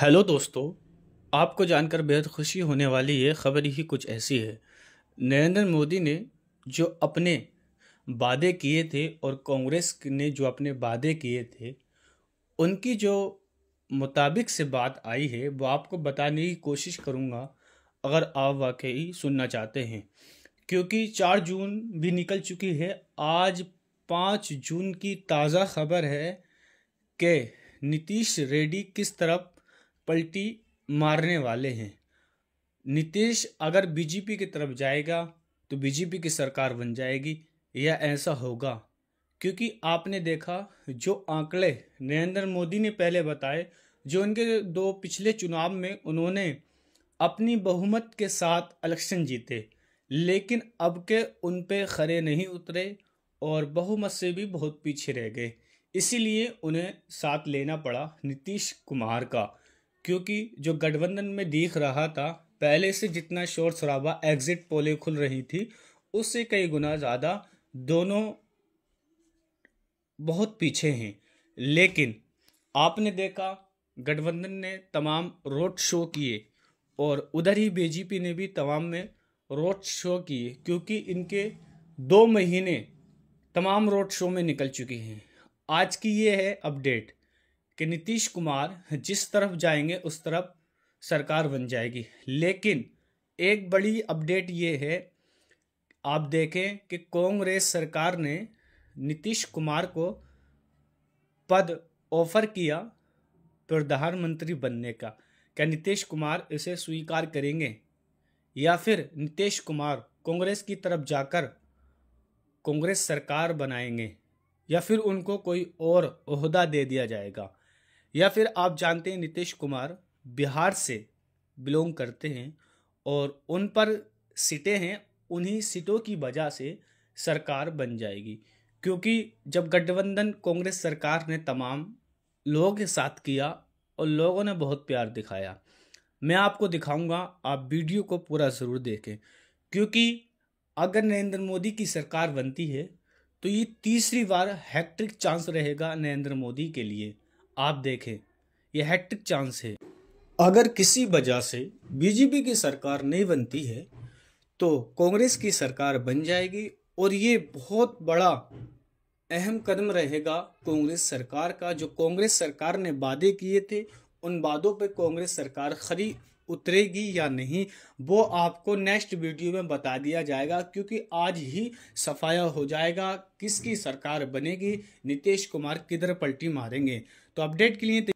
Hello दोस्तों, आपको जानकर बेहद खुशी होने वाली ये खबर ही कुछ ऐसी है। नरेंद्र मोदी ने जो अपने वादे किए थे और कांग्रेस ने जो अपने वादे किए थे, उनकी जो मुताबिक से बात आई है, वो आपको बताने की कोशिश करूँगा, अगर आप वाकई सुनना चाहते हैं। क्योंकि चार जून भी निकल चुकी है, आज पाँच जून की ताज़ा खबर है कि नीतीश रेड्डी किस तरफ़ पलटी मारने वाले हैं। नीतीश अगर बीजेपी की तरफ़ जाएगा तो बीजेपी की सरकार बन जाएगी। या ऐसा होगा। क्योंकि आपने देखा, जो आंकड़े नरेंद्र मोदी ने पहले बताए, जो उनके दो पिछले चुनाव में उन्होंने अपनी बहुमत के साथ इलेक्शन जीते, लेकिन अब के उन पे खड़े नहीं उतरे और बहुमत से भी बहुत पीछे रह गए। इसीलिए उन्हें साथ लेना पड़ा नीतीश कुमार का। क्योंकि जो गठबंधन में दिख रहा था, पहले से जितना शोर शराबा एग्जिट पोले खुल रही थी, उससे कई गुना ज़्यादा दोनों बहुत पीछे हैं। लेकिन आपने देखा, गठबंधन ने तमाम रोड शो किए और उधर ही बीजेपी ने भी तमाम में रोड शो किए, क्योंकि इनके दो महीने तमाम रोड शो में निकल चुके हैं। आज की ये है अपडेट कि नीतीश कुमार जिस तरफ़ जाएँगे, उस तरफ़ सरकार बन जाएगी। लेकिन एक बड़ी अपडेट ये है, आप देखें कि कांग्रेस सरकार ने नीतीश कुमार को पद ऑफ़र किया प्रधानमंत्री बनने का। क्या नीतीश कुमार इसे स्वीकार करेंगे? या फिर नीतीश कुमार कांग्रेस की तरफ़ जाकर कांग्रेस सरकार बनाएँगे, या फिर उनको कोई और अहदा दे दिया जाएगा? या फिर आप जानते हैं नीतीश कुमार बिहार से बिलोंग करते हैं और उन पर सीटें हैं, उन्हीं सीटों की वजह से सरकार बन जाएगी। क्योंकि जब गठबंधन कांग्रेस सरकार ने तमाम लोगों के साथ किया और लोगों ने बहुत प्यार दिखाया, मैं आपको दिखाऊँगा, आप वीडियो को पूरा ज़रूर देखें। क्योंकि अगर नरेंद्र मोदी की सरकार बनती है तो ये तीसरी बार हैट्रिक चांस रहेगा नरेंद्र मोदी के लिए। आप देखें, यह हैट्रिक चांस है। अगर किसी वजह से बीजेपी की सरकार नहीं बनती है तो कांग्रेस की सरकार बन जाएगी और ये बहुत बड़ा अहम कदम रहेगा कांग्रेस सरकार का। जो कांग्रेस सरकार ने वादे किए थे, उन वादों पे कांग्रेस सरकार खरी उतरेगी या नहीं, वो आपको नेक्स्ट वीडियो में बता दिया जाएगा, क्योंकि आज ही सफाया हो जाएगा किसकी सरकार बनेगी। नीतीश कुमार किधर पलटी मारेंगे? तो अपडेट के लिए